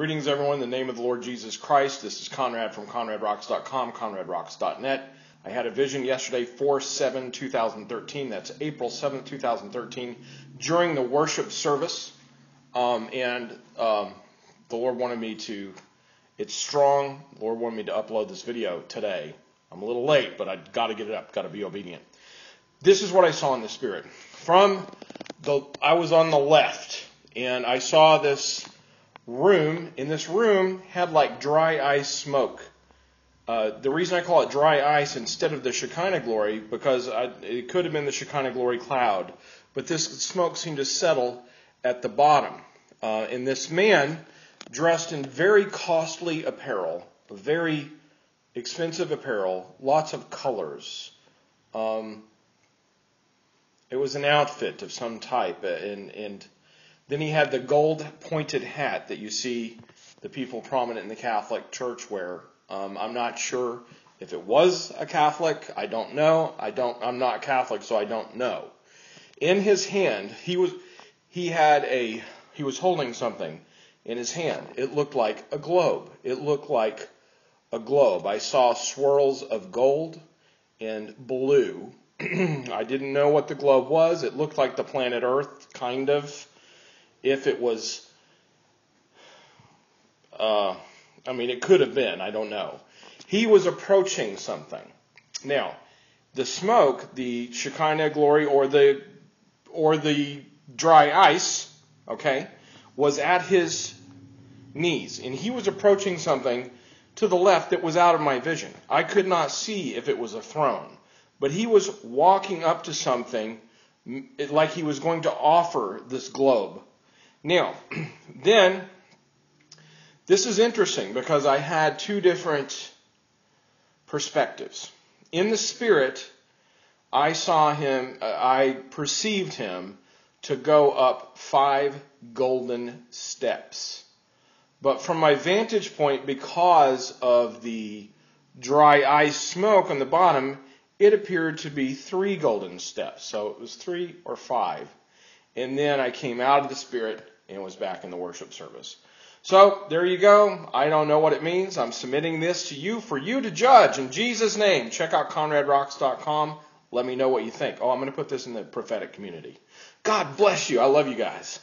Greetings, everyone, in the name of the Lord Jesus Christ. This is Conrad from ConradRocks.com, ConradRocks.net. I had a vision yesterday, 4 7 2013. That's April 7, 2013, during the worship service. Um, and um, the Lord wanted me to, it's strong. The Lord wanted me to upload this video today. I'm a little late, but I got to get it up, got to be obedient. This is what I saw in the Spirit. From the, I was on the left, and I saw this room, in this room, had like dry ice smoke. Uh, the reason I call it dry ice instead of the Shekinah glory, because I, it could have been the Shekinah glory cloud, but this smoke seemed to settle at the bottom. Uh, and this man, dressed in very costly apparel, very expensive apparel, lots of colors. Um, it was an outfit of some type, and, and then he had the gold pointed hat that you see the people prominent in the Catholic Church wear. Um, I'm not sure if it was a Catholic. I don't know. I don't. I'm not Catholic, so I don't know. In his hand, he was he had a he was holding something in his hand. It looked like a globe. It looked like a globe. I saw swirls of gold and blue. I didn't know what the globe was. It looked like the planet Earth, kind of if it was, uh, I mean, it could have been, I don't know. He was approaching something. Now, the smoke, the Shekinah glory, or the, or the dry ice, okay, was at his knees, and he was approaching something to the left that was out of my vision. I could not see if it was a throne, but he was walking up to something like he was going to offer this globe now, then, this is interesting because I had two different perspectives. In the spirit, I saw him, uh, I perceived him to go up five golden steps. But from my vantage point, because of the dry ice smoke on the bottom, it appeared to be three golden steps. So it was three or five. And then I came out of the Spirit and was back in the worship service. So there you go. I don't know what it means. I'm submitting this to you for you to judge in Jesus' name. Check out ConradRocks.com. Let me know what you think. Oh, I'm going to put this in the prophetic community. God bless you. I love you guys.